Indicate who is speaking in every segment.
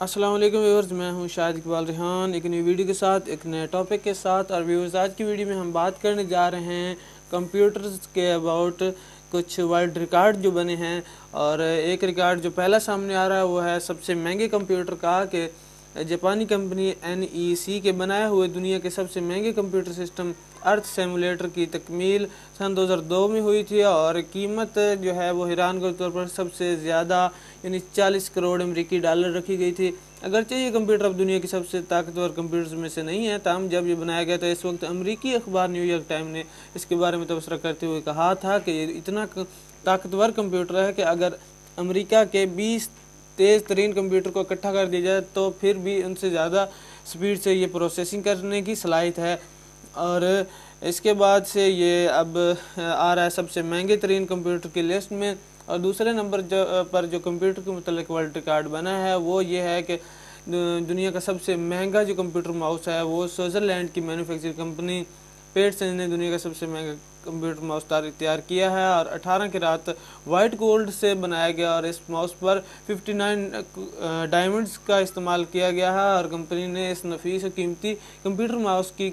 Speaker 1: السلام علیکم ویورز، میں ہوں شاہد اقبال ریحان۔ ایک نئی ویڈیو کے ساتھ، ایک نئے ٹاپک کے ساتھ۔ اور ویورز آج کی ویڈیو میں ہم بات کرنے جا رہے ہیں کمپیوٹرز کے اباؤٹ کچھ ورلڈ ریکارڈ جو بنے ہیں۔ اور ایک ریکارڈ جو پہلا سامنے آ رہا ہے، وہ ہے سب سے مہنگے کمپیوٹر کا کہ جاپانی کمپنی این ای سی کے بنائے ہوئے دنیا کے سب سے مہنگے کمپیوٹر سسٹم ارتھ سیمولیٹر کی تکمیل سن دو ہزار دو میں ہوئی تھی اور قیمت جو ہے وہ حیران کے طور پر سب سے زیادہ یعنی چالیس کروڑ امریکی ڈالر رکھی گئی تھی۔ اگرچہ یہ کمپیوٹر اب دنیا کی سب سے طاقتور کمپیوٹرز میں سے نہیں ہے، تاہم جب یہ بنایا گیا تھا اس وقت امریکی اخبار نیو یارک ٹائم نے اس کے بارے میں تبصرہ کرتے ہوئے کہا تھا کہ یہ اتنا طاقتور کمپیوٹر ہے کہ اگر امریکہ کے بیس تیز ترین کمپیوٹر کو اکٹھا کر دیا جائے تو پھر بھی ان سے زیادہ سپیڈ سے یہ پروسیسنگ کرنے کی صلاحیت ہے۔ اور اس کے بعد سے یہ اب آ رہا ہے سب سے مہنگے ترین کمپیوٹر کی لسٹ میں۔ اور دوسرے نمبر جو پر جو کمپیوٹر کے متعلق ورلڈ ریکارڈ بنا ہے وہ یہ ہے کہ دنیا کا سب سے مہنگا جو کمپیوٹر ماؤس ہے وہ سوئٹزرلینڈ کی مینوفیکچر کمپنی پیٹسن نے دنیا کا سب سے مہنگا کمپیوٹر ماؤس تیار کیا ہے اور اٹھارہ کے رات وائٹ گولڈ سے بنایا گیا اور اس ماؤس پر ففٹی نائن ڈائمنڈز کا استعمال کیا گیا ہے اور کمپنی نے اس نفیس قیمتی کمپیوٹر ماؤس کی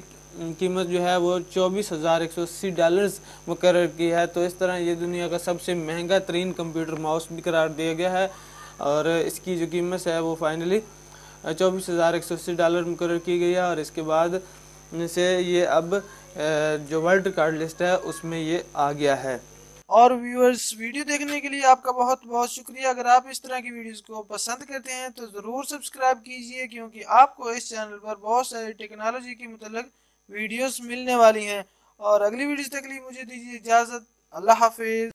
Speaker 1: قیمت جو ہے وہ چوبیس ہزار ایک سو اسی ڈالرز مقرر کی ہے۔ تو اس طرح یہ دنیا کا سب سے مہنگا ترین کمپیوٹر ماؤس بھی قرار دیا گیا ہے اور اس کی جو قیمت ہے وہ فائنلی چوبیس ہزار ایک سو اسی ڈالر مقرر کی گئی ہے اور اس کے بعد سے یہ اب جو ورلڈ ریکارڈ لسٹ ہے، اس میں یہ آ گیا ہے۔
Speaker 2: اور ویورز ویڈیو دیکھنے کے لیے آپ کا بہت بہت شکریہ۔ اگر آپ اس طرح کی ویڈیوز کو پسند کرتے ہیں، تو ضرور سبسکرائب کیجیے، کیونکہ آپ کو اس چینل پر بہت ساری ٹیکنالوجی کی متعلق ویڈیوز ملنے والی ہیں۔ اور اگلی ویڈیوز تک لیے مجھے دیجیے اجازت۔ اللہ حافظ۔